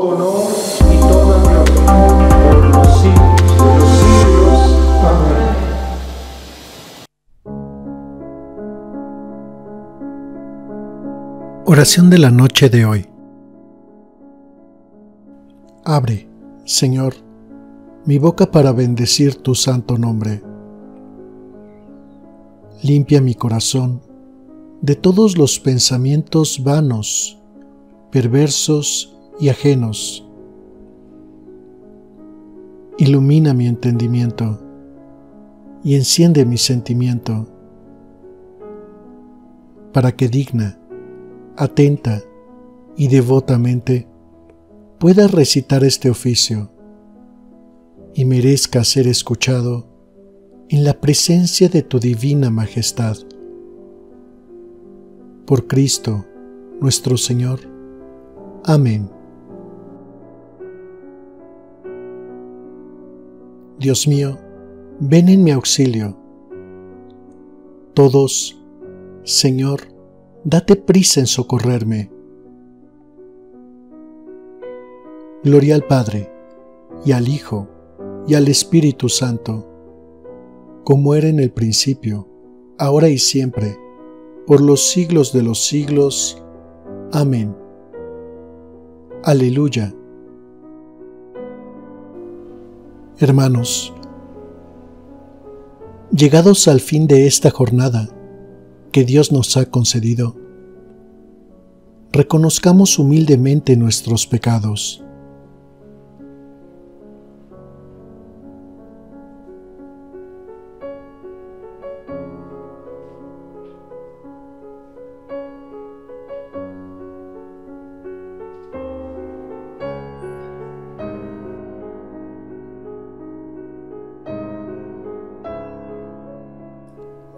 honor y toda gloria por los siglos de los siglos. Amén. Oración de la noche de hoy. Abre, Señor, mi boca para bendecir tu santo nombre. Limpia mi corazón de todos los pensamientos vanos, perversos y ajenos. Ilumina mi entendimiento y enciende mi sentimiento para que digna, atenta y devotamente pueda recitar este oficio y merezca ser escuchado en la presencia de tu divina majestad. Por Cristo, nuestro Señor. Amén. Dios mío, ven en mi auxilio. Todos, Señor, date prisa en socorrerme. Gloria al Padre, y al Hijo, y al Espíritu Santo como era en el principio, ahora y siempre, por los siglos de los siglos. Amén. Aleluya. Hermanos, llegados al fin de esta jornada que Dios nos ha concedido, reconozcamos humildemente nuestros pecados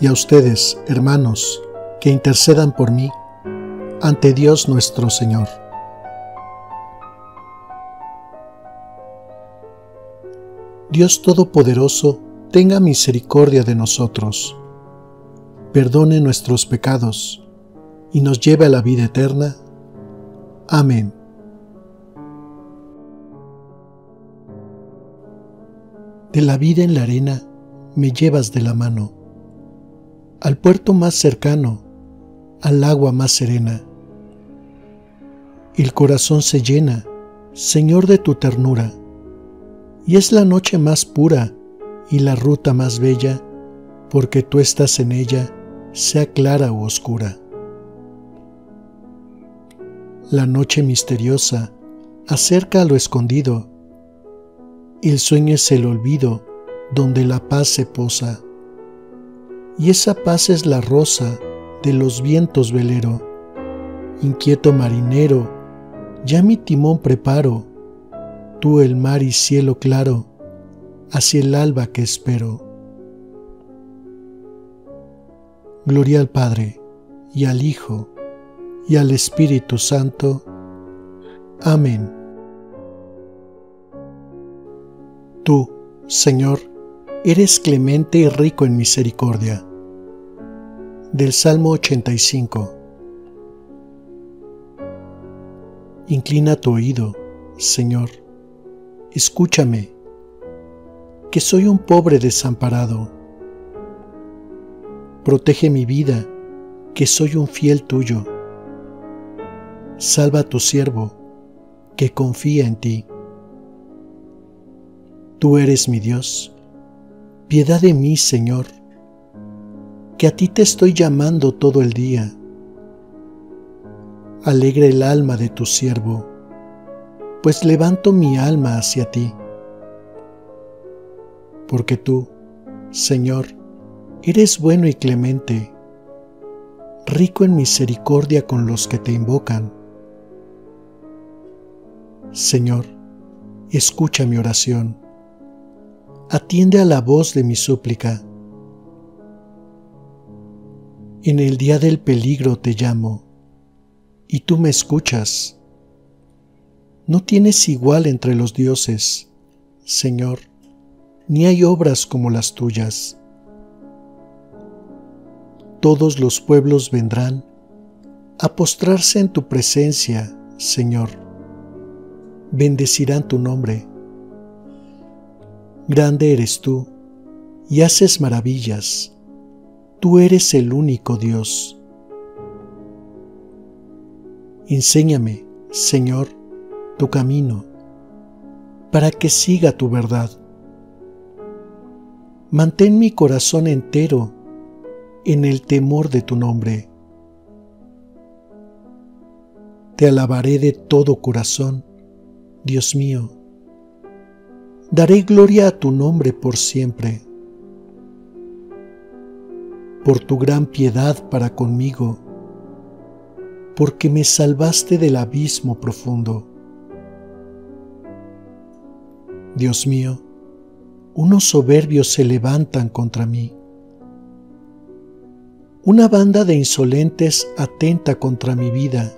y a ustedes, hermanos, que intercedan por mí ante Dios nuestro Señor. Dios Todopoderoso, tenga misericordia de nosotros, perdone nuestros pecados y nos lleve a la vida eterna. Amén. De la vida en la arena me llevas de la mano al puerto más cercano, al agua más serena. El corazón se llena, Señor, de tu ternura, y es la noche más pura y la ruta más bella, porque tú estás en ella, sea clara o oscura. La noche misteriosa acerca a lo escondido, el sueño es el olvido donde la paz se posa y esa paz es la rosa de los vientos velero. Inquieto marinero, ya mi timón preparo, tú el mar y cielo claro, hacia el alba que espero. Gloria al Padre, y al Hijo, y al Espíritu Santo. Amén. Tú, Señor, eres clemente y rico en misericordia del Salmo 85. Inclina tu oído, Señor, escúchame, que soy un pobre desamparado. Protege mi vida, que soy un fiel tuyo. Salva a tu siervo, que confía en ti. Tú eres mi Dios. Piedad de mí, Señor que a ti te estoy llamando todo el día. Alegre el alma de tu siervo, pues levanto mi alma hacia ti. Porque tú, Señor, eres bueno y clemente, rico en misericordia con los que te invocan. Señor, escucha mi oración. Atiende a la voz de mi súplica. En el día del peligro te llamo, y tú me escuchas. No tienes igual entre los dioses, Señor, ni hay obras como las tuyas. Todos los pueblos vendrán a postrarse en tu presencia, Señor. Bendecirán tu nombre. Grande eres tú y haces maravillas. Tú eres el único Dios. Enséñame, Señor, tu camino, para que siga tu verdad. Mantén mi corazón entero en el temor de tu nombre. Te alabaré de todo corazón, Dios mío. Daré gloria a tu nombre por siempre. Por tu gran piedad para conmigo, porque me salvaste del abismo profundo. Dios mío, unos soberbios se levantan contra mí. Una banda de insolentes atenta contra mi vida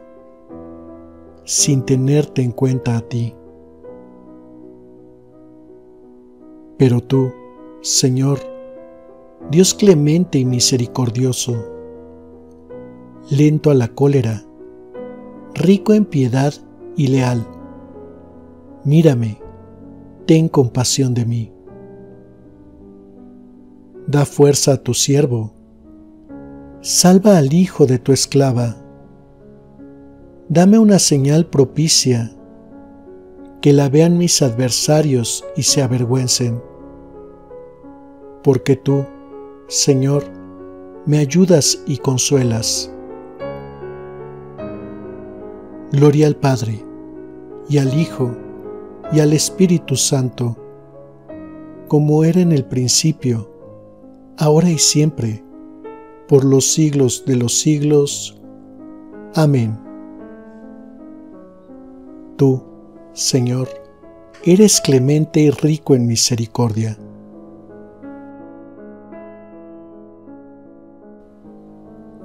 sin tenerte en cuenta a ti. Pero tú, Señor, Dios clemente y misericordioso, lento a la cólera, rico en piedad y leal, mírame, ten compasión de mí. Da fuerza a tu siervo, salva al hijo de tu esclava Dame una señal propicia, que la vean mis adversarios y se avergüencen. Porque tú, Señor, me ayudas y consuelas. Gloria al Padre, y al Hijo, y al Espíritu Santo, como era en el principio, ahora y siempre, por los siglos de los siglos. Amén. Tú, Señor, eres clemente y rico en misericordia.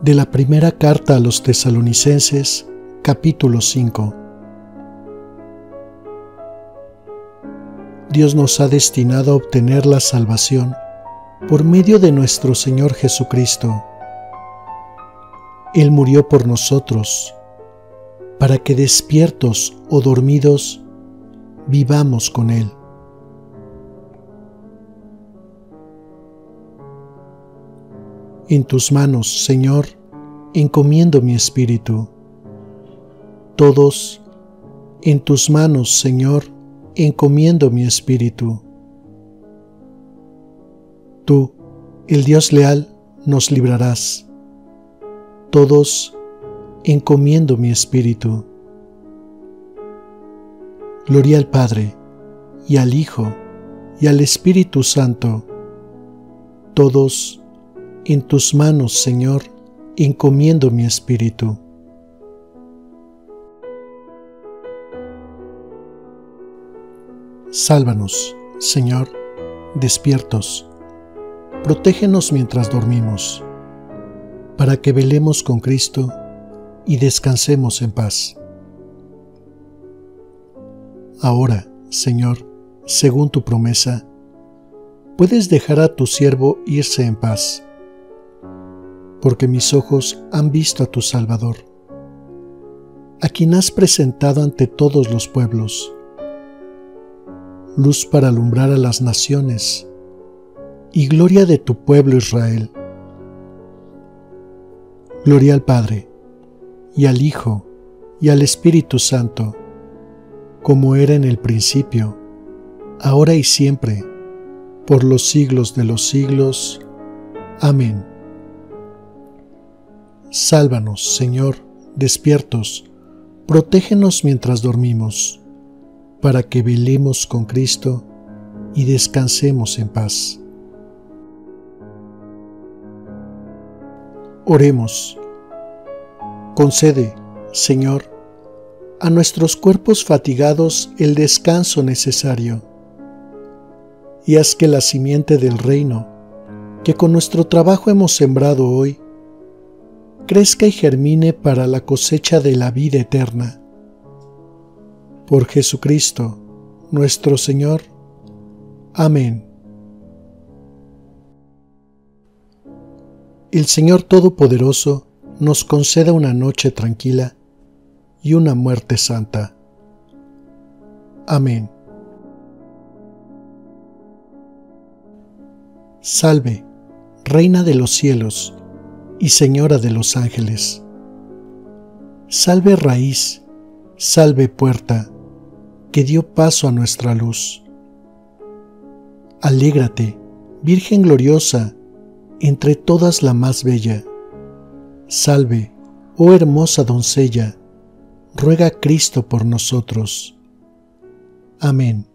De la primera carta a los tesalonicenses, capítulo 5. Dios nos ha destinado a obtener la salvación por medio de nuestro Señor Jesucristo. Él murió por nosotros para que despiertos o dormidos vivamos con Él. En tus manos, Señor, encomiendo mi espíritu. Todos, en tus manos, Señor, encomiendo mi espíritu. Tú, el Dios leal, nos librarás. Todos, encomiendo mi espíritu. Gloria al Padre, y al Hijo, y al Espíritu Santo, todos en tus manos, Señor, encomiendo mi espíritu. Sálvanos, Señor, despiertos. Protégenos mientras dormimos, para que velemos con Cristo y descansemos en paz. Ahora, Señor, según tu promesa, puedes dejar a tu siervo irse en paz, porque mis ojos han visto a tu Salvador, a quien has presentado ante todos los pueblos, luz para alumbrar a las naciones y gloria de tu pueblo Israel. Gloria al Padre, y al Hijo, y al Espíritu Santo, como era en el principio, ahora y siempre, por los siglos de los siglos. Amén. Sálvanos, Señor, despiertos, protégenos mientras dormimos, para que velemos con Cristo y descansemos en paz. Oremos. Concede, Señor, a nuestros cuerpos fatigados el descanso necesario, y haz que la simiente del reino, que con nuestro trabajo hemos sembrado hoy, crezca y germine para la cosecha de la vida eterna. Por Jesucristo, nuestro Señor. Amén. El Señor Todopoderoso nos conceda una noche tranquila y una muerte santa. Amén. Salve, Reina de los cielos y Señora de los ángeles. Salve raíz, salve puerta, que dio paso a nuestra luz. Alégrate, Virgen gloriosa, entre todas la más bella. Salve, oh hermosa doncella, ruega Cristo por nosotros. Amén.